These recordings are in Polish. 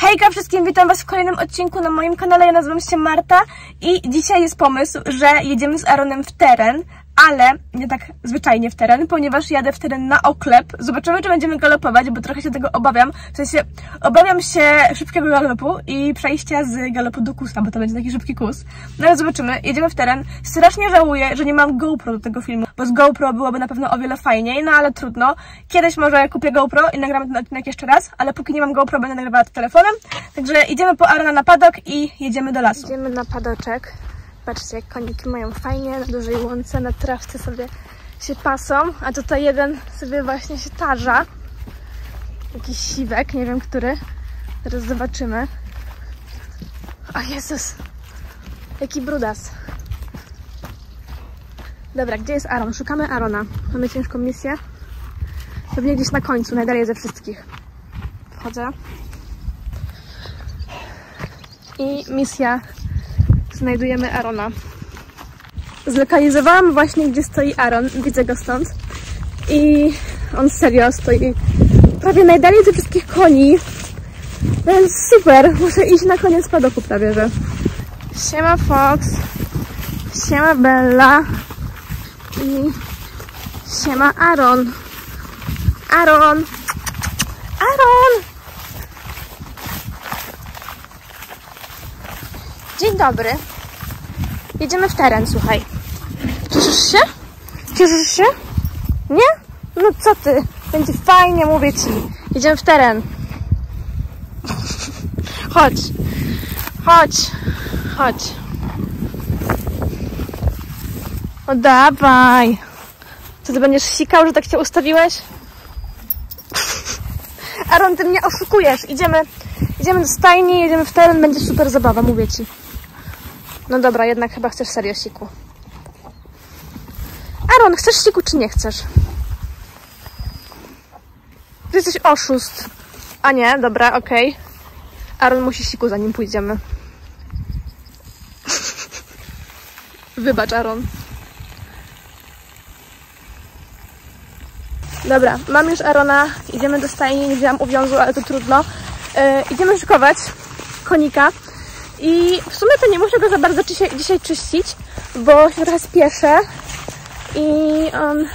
Hejka wszystkim, witam was w kolejnym odcinku na moim kanale, ja nazywam się Marta i dzisiaj jest pomysł, że jedziemy z Aaronem w teren, ale nie tak zwyczajnie w teren, ponieważ jadę w teren na oklep. Zobaczymy, czy będziemy galopować, bo trochę się tego obawiam. W sensie, obawiam się szybkiego galopu i przejścia z galopu do kusa, bo to będzie taki szybki kus. No ale zobaczymy, jedziemy w teren. Strasznie żałuję, że nie mam GoPro do tego filmu, bo z GoPro byłoby na pewno o wiele fajniej, no ale trudno. Kiedyś może kupię GoPro i nagramy ten odcinek jeszcze raz, ale póki nie mam GoPro, będę nagrywała telefonem. Także idziemy po Arona na padok i jedziemy do lasu. Idziemy na padoczek. Patrzcie, jak koniki mają fajnie, na dużej łące, na trawce sobie się pasą, a tutaj jeden sobie właśnie się tarza. Jakiś siwek, nie wiem który. Teraz zobaczymy. O Jezus! Jaki brudas. Dobra, gdzie jest Aaron? Szukamy Arona. Mamy ciężką misję. Pewnie gdzieś na końcu, najdalej ze wszystkich. Wchodzę. I misja znajdujemy Arona. Zlokalizowałam właśnie, gdzie stoi Aaron. Widzę go stąd. I on serio stoi prawie najdalej ze wszystkich koni. Więc super. Muszę iść na koniec padoku prawie, że. Siema Fox. Siema Bella. I siema Aaron. Aaron. Aaron! Dzień dobry. Jedziemy w teren, słuchaj. Cieszysz się? Cieszysz się? Nie? No co ty? Będzie fajnie, mówię ci. Jedziemy w teren. Chodź. Chodź. Chodź. O dawaj. Co ty będziesz sikał, że tak cię ustawiłeś? Aaron, ty mnie oszukujesz. Idziemy, idziemy do stajni, jedziemy w teren, będzie super zabawa, mówię ci. No dobra, jednak chyba chcesz serio siku. Aaron, chcesz siku czy nie chcesz? Ty jesteś oszust. A nie, dobra, okej. Okay. Aaron musi siku, zanim pójdziemy. Wybacz, Aaron. Dobra, mam już Arona. Idziemy do stajni. Nie wzięłam uwiązu, ale to trudno. Yy, idziemy szykować konika. I w sumie to nie muszę go za bardzo dzisiaj, dzisiaj czyścić, bo się trochę spieszę i on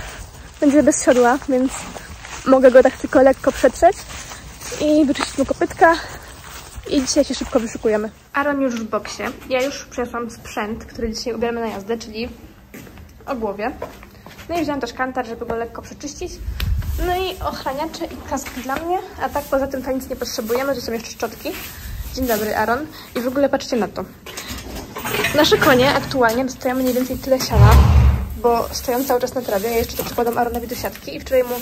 będzie bez siodła, więc mogę go tak tylko lekko przetrzeć i wyczyścić mu kopytka i dzisiaj się szybko wyszukujemy. Aaron już w boksie. Ja już przeszłam sprzęt, który dzisiaj ubieramy na jazdę, czyli o głowie. No i wziąłam też kantar, żeby go lekko przeczyścić. No i ochraniacze i kask dla mnie, a tak poza tym to nic nie potrzebujemy, to są jeszcze szczotki. Dzień dobry, Aaron. I w ogóle patrzcie na to. Nasze konie aktualnie dostają mniej więcej tyle siana, bo stoją cały czas na trawie. Ja jeszcze to przykładam Aaronowi do siatki i wczoraj mu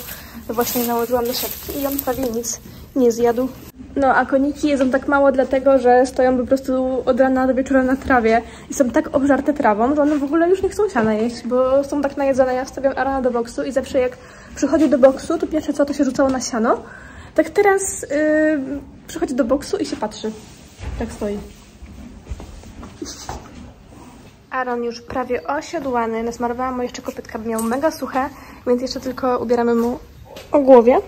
właśnie nałożyłam do siatki i on prawie nic nie zjadł. No, a koniki jedzą tak mało dlatego, że stoją po prostu od rana do wieczora na trawie i są tak obżarte trawą, że one w ogóle już nie chcą siana jeść, bo są tak najedzone. Ja wstawiam Arona do boksu i zawsze jak przychodzi do boksu, to pierwsze co, to się rzucało na siano. Tak teraz yy, przychodzi do boksu i się patrzy. Tak stoi. Aaron już prawie osiodłany. Nasmarowałam mu jeszcze kopytka, by miał mega suche, więc jeszcze tylko ubieramy mu o głowie.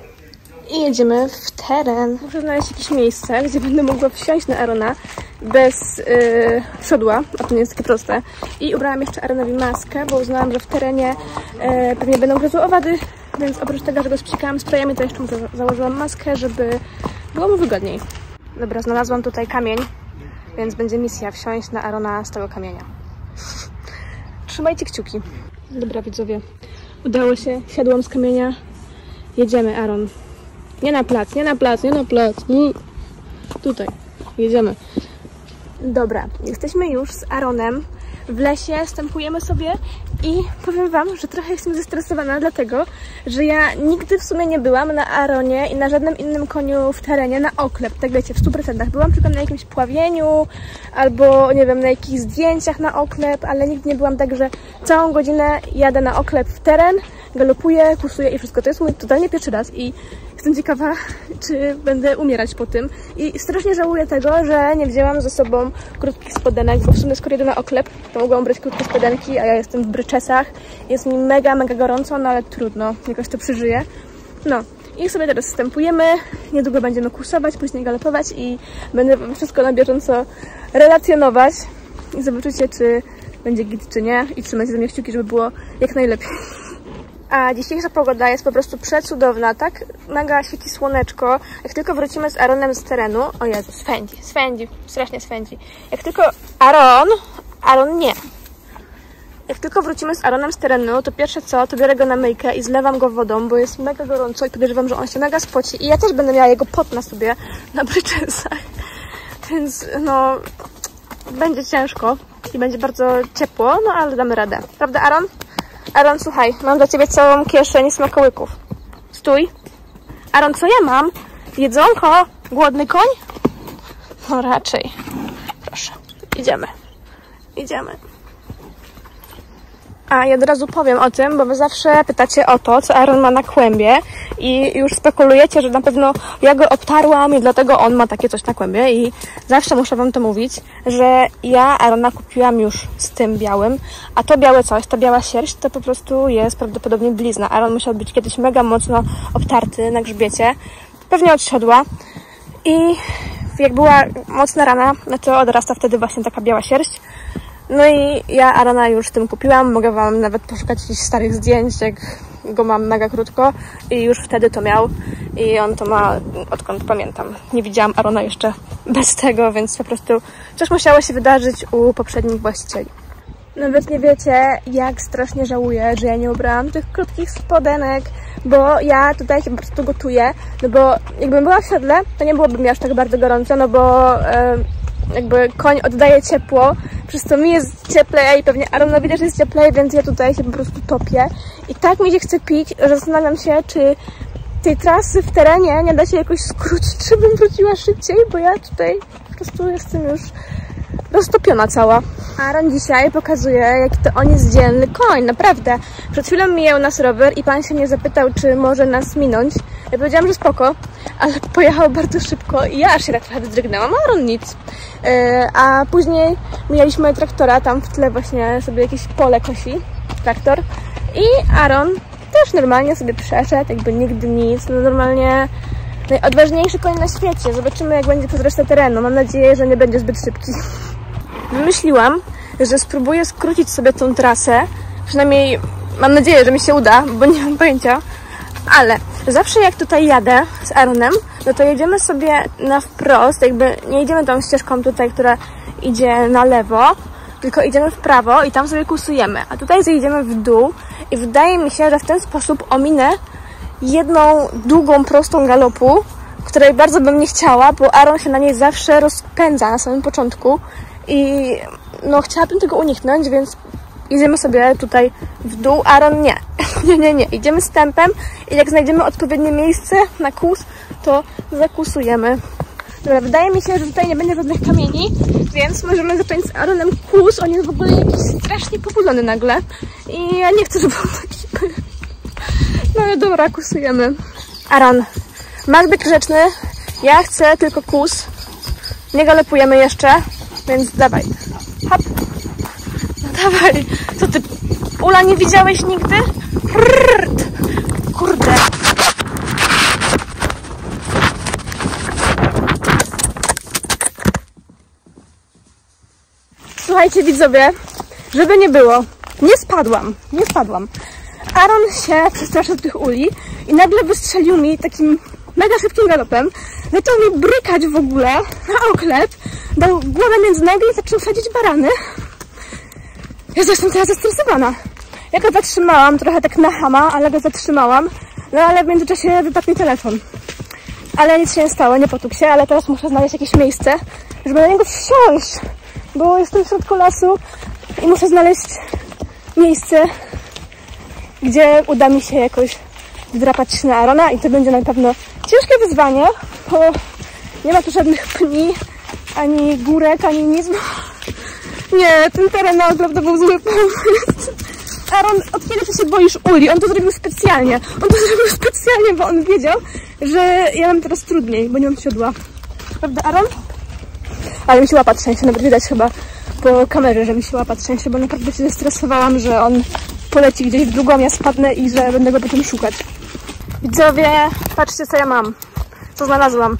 I jedziemy w teren. Muszę znaleźć jakieś miejsce, gdzie będę mogła wsiąść na Arona bez yy, siodła, a to nie jest takie proste. I ubrałam jeszcze Aaronowi maskę, bo uznałam, że w terenie yy, pewnie będą gryzły owady, więc oprócz tego, że go sprzykałam sprayami, to jeszcze mu założyłam maskę, żeby było mu wygodniej. Dobra, znalazłam tutaj kamień, więc będzie misja wsiąść na Arona z tego kamienia. Trzymajcie kciuki. Dobra, widzowie. Udało się, siadłam z kamienia. Jedziemy, Aaron. Nie na plac, nie na plac, nie na plac. Mm. Tutaj. Jedziemy. Dobra, jesteśmy już z Aaronem w lesie, stępujemy sobie i powiem Wam, że trochę jestem zestresowana, dlatego, że ja nigdy w sumie nie byłam na Aronie i na żadnym innym koniu w terenie na oklep, tak wiecie, w 100%. Byłam tylko na jakimś pławieniu albo, nie wiem, na jakichś zdjęciach na oklep, ale nigdy nie byłam tak, że całą godzinę jadę na oklep w teren, galopuję, kursuję i wszystko. To jest mój totalnie pierwszy raz i jestem ciekawa, czy będę umierać po tym. I strasznie żałuję tego, że nie wzięłam ze sobą krótkich spodenek, bo w sumie skoro jedę na oklep, to mogłam brać krótkie spodenki, a ja jestem w bryczesach. Jest mi mega, mega gorąco, no ale trudno, jakoś to przeżyję. No I sobie teraz wstępujemy. Niedługo będziemy kursować, później galopować i będę wam wszystko na bieżąco relacjonować. I zobaczycie, czy będzie git, czy nie. I trzymajcie za mnie kciuki, żeby było jak najlepiej. A dzisiejsza pogoda jest po prostu przecudowna, tak? Mega świeci słoneczko. Jak tylko wrócimy z Aaronem z terenu... O Jezu, swędzi, swędzi, strasznie swędzi. Jak tylko Aaron... Aaron nie. Jak tylko wrócimy z Aaronem z terenu, to pierwsze co, to biorę go na myjkę i zlewam go wodą, bo jest mega gorąco i podejrzewam, że on się mega spoci. I ja też będę miała jego pot na sobie, na bryczesach. Więc no, będzie ciężko i będzie bardzo ciepło, no ale damy radę. Prawda, Aaron? Aaron, słuchaj, mam dla ciebie całą kieszeń smakołyków. Stój. Aaron, co ja mam? Jedzonko? Głodny koń? No raczej. Proszę, idziemy. Idziemy. A ja od razu powiem o tym, bo wy zawsze pytacie o to, co Aaron ma na kłębie i już spekulujecie, że na pewno ja go obtarłam i dlatego on ma takie coś na kłębie i zawsze muszę wam to mówić, że ja Aarona kupiłam już z tym białym, a to białe coś, ta biała sierść, to po prostu jest prawdopodobnie blizna. Aaron musiał być kiedyś mega mocno obtarty na grzbiecie, pewnie od siodła i jak była mocna rana, no to odrasta wtedy właśnie taka biała sierść. No i ja Arona już tym kupiłam. Mogę Wam nawet poszukać jakichś starych zdjęć, jak go mam mega krótko i już wtedy to miał i on to ma odkąd pamiętam. Nie widziałam Arona jeszcze bez tego, więc po prostu coś musiało się wydarzyć u poprzednich właścicieli. Nawet nie wiecie, jak strasznie żałuję, że ja nie ubrałam tych krótkich spodenek, bo ja tutaj się po prostu gotuję, no bo jakbym była w siodle, to nie byłoby mi aż tak bardzo gorąco, no bo... Yy, jakby koń oddaje ciepło, przez co mi jest cieplej i pewnie Aaronowi też jest cieplej, więc ja tutaj się po prostu topię. I tak mi się chce pić, że zastanawiam się, czy tej trasy w terenie nie da się jakoś skrócić, żebym wróciła szybciej, bo ja tutaj po prostu jestem już roztopiona cała. Aaron dzisiaj pokazuje, jaki to on jest dzielny koń, naprawdę. Przed chwilą mijał nas rower i pan się nie zapytał, czy może nas minąć. Ja powiedziałam, że spoko, ale pojechał bardzo szybko i ja aż się tak trochę wzdrygnęłam, a Aaron nic. Yy, a później mijaliśmy traktora, tam w tle właśnie sobie jakieś pole kosi, traktor. I Aaron też normalnie sobie przeszedł, jakby nigdy nic, no normalnie najodważniejszy koń na świecie. Zobaczymy, jak będzie przez resztę terenu. Mam nadzieję, że nie będzie zbyt szybki. Wymyśliłam, że spróbuję skrócić sobie tą trasę. Przynajmniej mam nadzieję, że mi się uda, bo nie mam pojęcia. Ale zawsze jak tutaj jadę z Aaronem, no to jedziemy sobie na wprost, jakby nie idziemy tą ścieżką tutaj, która idzie na lewo, tylko idziemy w prawo i tam sobie kusujemy. A tutaj zjedziemy w dół i wydaje mi się, że w ten sposób ominę jedną długą, prostą galopu, której bardzo bym nie chciała, bo Aaron się na niej zawsze rozpędza na samym początku i no chciałabym tego uniknąć, więc idziemy sobie tutaj w dół. Aaron nie. nie, nie, nie. Idziemy stępem i jak znajdziemy odpowiednie miejsce na kus, to zakusujemy. Dobra, wydaje mi się, że tutaj nie będzie żadnych kamieni, więc możemy zacząć z Aaronem kus. On jest w ogóle jakiś strasznie pobulony nagle i ja nie chcę, żeby on taki No ale dobra, kusujemy. Aaron, masz być grzeczny. Ja chcę tylko kus. Nie galepujemy jeszcze, więc dawaj. Hop. No dawaj. Co ty, Ula, nie widziałeś nigdy? Prrrt. Kurde. Słuchajcie widzowie, żeby nie było, nie spadłam, nie spadłam. Aaron się przestraszył tych uli i nagle wystrzelił mi takim mega szybkim galopem. Zaczął mi brykać w ogóle na oklep, dał głowę między nogi i zaczął sadzić barany. Ja jestem teraz zestresowana. Ja go zatrzymałam, trochę tak na hama, ale go zatrzymałam. No ale w międzyczasie wypadł mi telefon. Ale nic się nie stało, nie potukł się, ale teraz muszę znaleźć jakieś miejsce, żeby na niego wsiąść. Bo jestem w środku lasu i muszę znaleźć miejsce, gdzie uda mi się jakoś wdrapać się na Arona i to będzie na pewno ciężkie wyzwanie, bo nie ma tu żadnych pni, ani górek, ani nic. Nie, ten teren na ogląd to był zły pomysł. Aaron, od kiedy ty się boisz uli? On to zrobił specjalnie. On to zrobił specjalnie, bo on wiedział, że ja mam teraz trudniej, bo nie mam siodła. Prawda, Aaron? Ale mi się łapa trzęsie, nawet widać chyba po kamerze, że mi się łapa trzęsie, bo naprawdę się zestresowałam, że on poleci gdzieś w drugą, ja spadnę i że będę go potem szukać. Widzowie, patrzcie co ja mam. Co znalazłam.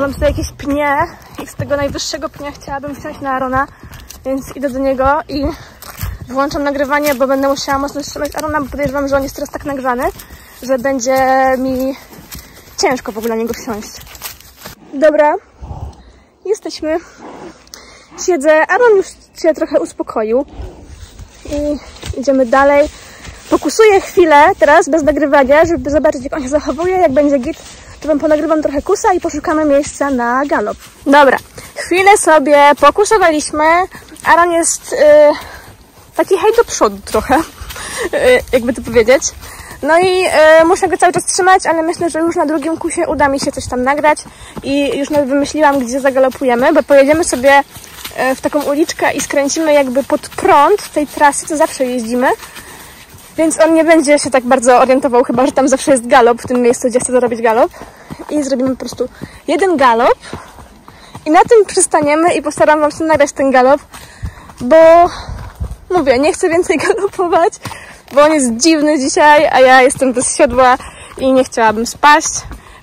Mam tutaj jakieś pnie i z tego najwyższego pnia chciałabym wsiąść na Arona, więc idę do niego i włączam nagrywanie, bo będę musiała mocno wstrzymać Arona, bo podejrzewam, że on jest teraz tak nagrzany, że będzie mi ciężko w ogóle na niego wsiąść. Dobra, jesteśmy. Siedzę, Aaron już się trochę uspokoił i idziemy dalej. Fokusuję chwilę teraz bez nagrywania, żeby zobaczyć jak on się zachowuje, jak będzie git, to wam ponagrywam trochę kusa i poszukamy miejsca na galop. Dobra, chwilę sobie pokusowaliśmy. Aaron jest yy, taki hej do przodu trochę, yy, jakby to powiedzieć. No i yy, muszę go cały czas trzymać, ale myślę, że już na drugim kusie uda mi się coś tam nagrać i już nawet wymyśliłam, gdzie zagalopujemy, bo pojedziemy sobie w taką uliczkę i skręcimy jakby pod prąd tej trasy, co zawsze jeździmy. Więc on nie będzie się tak bardzo orientował, chyba że tam zawsze jest galop w tym miejscu, gdzie chcę zrobić galop. I zrobimy po prostu jeden galop i na tym przystaniemy i postaram wam się nagrać ten galop, bo mówię, nie chcę więcej galopować, bo on jest dziwny dzisiaj, a ja jestem bez siodła i nie chciałabym spaść,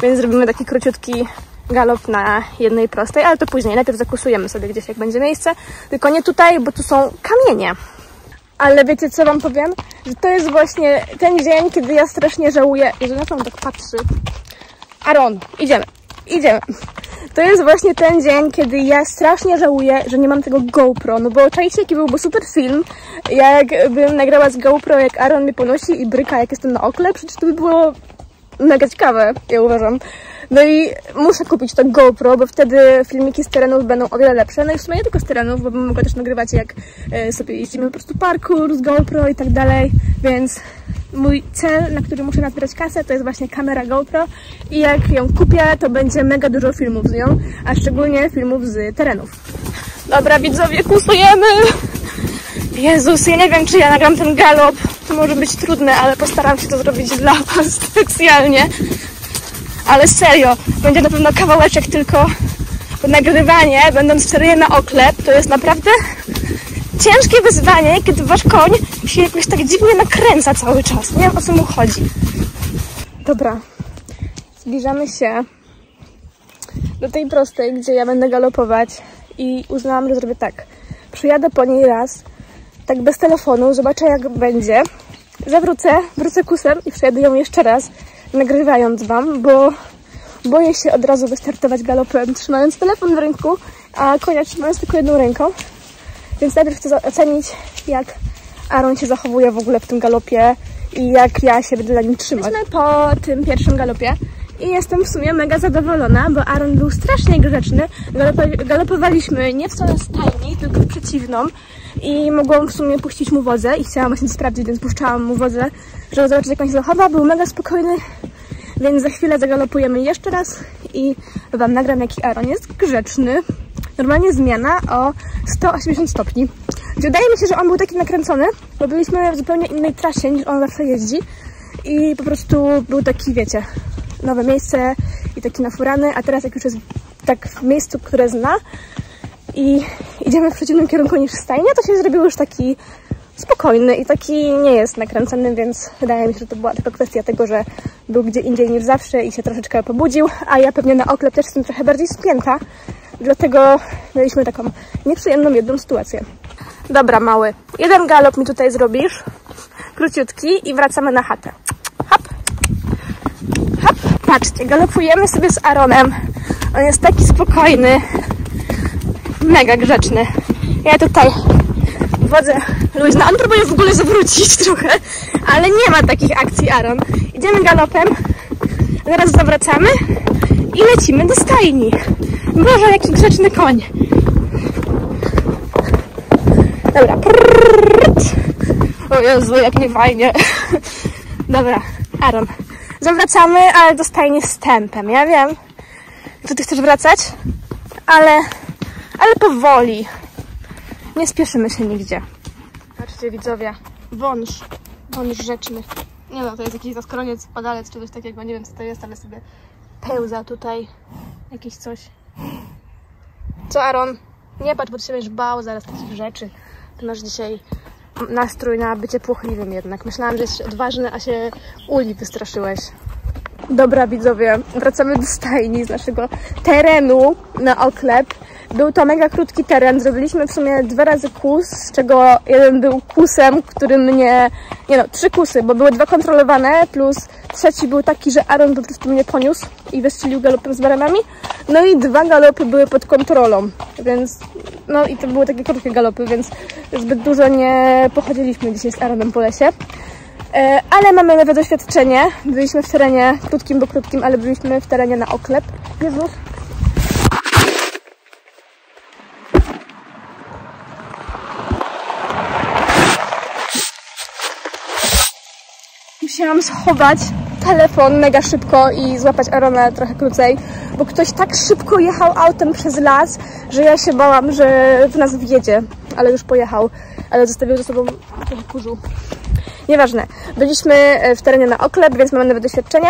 więc zrobimy taki króciutki galop na jednej prostej, ale to później. Najpierw zakusujemy sobie gdzieś, jak będzie miejsce, tylko nie tutaj, bo tu są kamienie. Ale wiecie, co wam powiem? Że to jest właśnie ten dzień, kiedy ja strasznie żałuję. Jezu, na co on tak patrzy? Aaron, idziemy, idziemy. To jest właśnie ten dzień, kiedy ja strasznie żałuję, że nie mam tego GoPro, no bo czajcie, jaki byłby super film, jakbym nagrała z GoPro, jak Aaron mnie ponosi i bryka, jak jestem na okle, przecież to by było mega ciekawe, ja uważam. No i muszę kupić to GoPro, bo wtedy filmiki z terenów będą o wiele lepsze. No i w sumie nie tylko z terenów, bo bym mogła też nagrywać jak e, sobie jeździmy po prostu parkour z GoPro i tak dalej, więc mój cel, na który muszę nazbierać kasę, to jest właśnie kamera GoPro i jak ją kupię, to będzie mega dużo filmów z nią, a szczególnie filmów z terenów. Dobra, widzowie, kusujemy! Jezus, ja nie wiem, czy ja nagram ten galop. To może być trudne, ale postaram się to zrobić dla Was specjalnie. Ale serio, będzie na pewno kawałeczek tylko nagrywanie, będąc wtedy na oklep, to jest naprawdę ciężkie wyzwanie, kiedy Wasz koń się jakoś tak dziwnie nakręca cały czas. Nie wiem, o co mu chodzi. Dobra, zbliżamy się do tej prostej, gdzie ja będę galopować i uznałam, że zrobię tak. Przyjadę po niej raz, tak bez telefonu, zobaczę jak będzie. Zawrócę, wrócę kusem i przejadę ją jeszcze raz, nagrywając Wam, bo boję się od razu wystartować galopem, trzymając telefon w ręku, a konia trzymając tylko jedną ręką. Więc najpierw chcę ocenić, jak Aaron się zachowuje w ogóle w tym galopie i jak ja się będę na nim trzymać. Jesteśmy po tym pierwszym galopie i jestem w sumie mega zadowolona, bo Aaron był strasznie grzeczny. galopowaliśmy nie w stronę stajni, tylko w przeciwną i mogłam w sumie puścić mu wodzę i chciałam właśnie sprawdzić, więc puszczałam mu wodzę, żeby zobaczyć jak on się zachowa. Był mega spokojny, więc za chwilę zagalopujemy jeszcze raz i Wam nagram jaki Aaron jest grzeczny. Normalnie zmiana o 180 stopni. Wydaje mi się, że on był taki nakręcony, bo byliśmy w zupełnie innej trasie niż on zawsze jeździ i po prostu był taki, wiecie, nowe miejsce i taki nafurany, a teraz jak już jest tak w miejscu, które zna i idziemy w przeciwnym kierunku niż stajnia, to się zrobił już taki spokojny i taki nie jest nakręcony, więc wydaje mi się, że to była tylko kwestia tego, że był gdzie indziej niż zawsze i się troszeczkę pobudził, a ja pewnie na oklep też jestem trochę bardziej spięta, dlatego mieliśmy taką nieprzyjemną jedną sytuację. Dobra, mały, jeden galop mi tutaj zrobisz, króciutki i wracamy na chatę. Hop, hop, patrzcie, galopujemy sobie z Aaronem, on jest taki spokojny, mega grzeczny. Ja tutaj wodzę luźno. On próbuje w ogóle zawrócić trochę, ale nie ma takich akcji Aaron. Idziemy galopem, zaraz zawracamy i lecimy do stajni. Boże, jaki grzeczny koń. Dobra. O Jezu, jak nie fajnie. Dobra, Aaron. Zawracamy, ale do stajni z. Ja wiem, że ty chcesz wracać, ale, ale powoli. Nie spieszymy się nigdzie. Patrzcie widzowie, wąż, wąż rzeczny. Nie no, to jest jakiś zaskroniec, padalec czy coś takiego, nie wiem co to jest, ale sobie pełza tutaj jakieś coś. Co Aaron? Nie patrz, bo ty się będziesz bał zaraz takich rzeczy. Ty masz dzisiaj nastrój na bycie płochliwym jednak. Myślałam, że jesteś odważny, a się uli wystraszyłeś. Dobra widzowie, wracamy do stajni z naszego terenu na oklep. Był to mega krótki teren, zrobiliśmy w sumie dwa razy kus, z czego jeden był kusem, który mnie... Nie no, trzy kusy, bo były dwa kontrolowane, plus trzeci był taki, że Aaron po prostu mnie poniósł i wystrzelił galopem z baranami. No i dwa galopy były pod kontrolą, więc... No i to były takie krótkie galopy, więc zbyt dużo nie pochodziliśmy dzisiaj z Aaronem po lesie. E, ale mamy nowe doświadczenie. Byliśmy w terenie krótkim, bo krótkim, ale byliśmy w terenie na oklep. Jezus. Musiałam schować telefon mega szybko i złapać Arona trochę krócej, bo ktoś tak szybko jechał autem przez las, że ja się bałam, że w nas wjedzie, ale już pojechał, ale zostawił ze sobą trochę kurzu. Nieważne. Byliśmy e, w terenie na oklep, więc mamy nowe doświadczenie.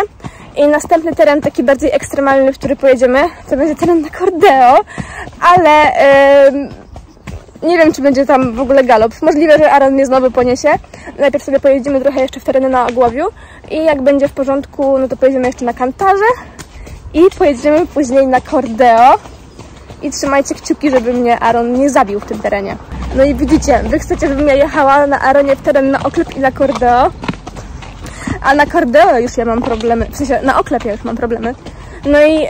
I następny teren, taki bardziej ekstremalny, w który pojedziemy, to będzie teren na Cordeo, ale yy, nie wiem, czy będzie tam w ogóle galop. Możliwe, że Aaron mnie znowu poniesie. Najpierw sobie pojedziemy trochę jeszcze w tereny na Ogłowiu i jak będzie w porządku, no to pojedziemy jeszcze na Kantarze i pojedziemy później na Cordeo i trzymajcie kciuki, żeby mnie Aaron nie zabił w tym terenie. No i widzicie, wy chcecie, żebym ja jechała na Aronie w teren na oklep i na Cordeo, a na Cordeo już ja mam problemy, w sensie na oklepie już mam problemy. No i yy,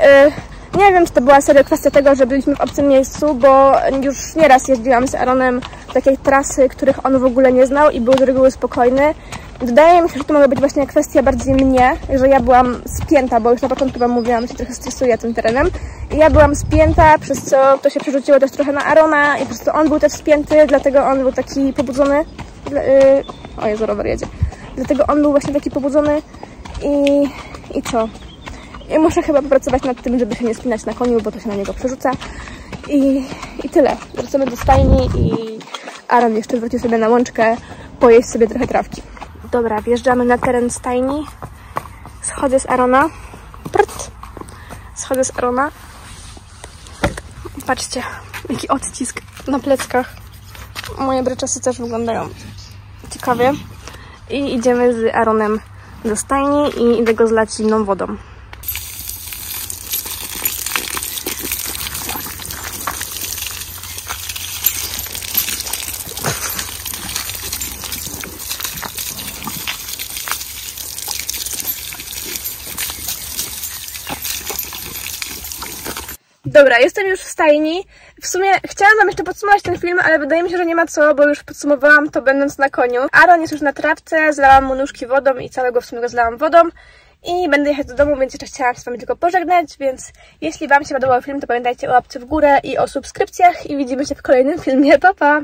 nie wiem, czy to była serio kwestia tego, że byliśmy w obcym miejscu, bo już nieraz jeździłam z Aaronem takiej trasy, których on w ogóle nie znał i był z reguły spokojny. Wydaje mi się, że to mogła być właśnie kwestia bardziej mnie, że ja byłam spięta, bo już na początku Wam mówiłam, że trochę stresuję tym terenem. I ja byłam spięta, przez co to się przerzuciło też trochę na Arona i po prostu on był też spięty, dlatego on był taki pobudzony. Yy, o Jezu, rower jedzie. Dlatego on był właśnie taki pobudzony i, i co? I muszę chyba popracować nad tym, żeby się nie spinać na koniu, bo to się na niego przerzuca. I, i tyle. Wracamy do stajni i Aaron jeszcze wróci sobie na łączkę, pojeść sobie trochę trawki. Dobra, wjeżdżamy na teren stajni. Schodzę z Arona. Prt. Schodzę z Arona. Patrzcie, jaki odcisk na pleckach. Moje bryczasy też wyglądają ciekawie. I idziemy z Aaronem do stajni i idę go zlać zimną wodą. Dobra, jestem już w stajni. W sumie chciałam wam jeszcze podsumować ten film, ale wydaje mi się, że nie ma co, bo już podsumowałam to będąc na koniu. Aaron jest już na trawce, zlałam mu nóżki wodą i całego w sumie go zlałam wodą. I będę jechać do domu, więc jeszcze chciałam się z wami tylko pożegnać, więc jeśli wam się podobał film, to pamiętajcie o łapce w górę i o subskrypcjach i widzimy się w kolejnym filmie. Pa, pa!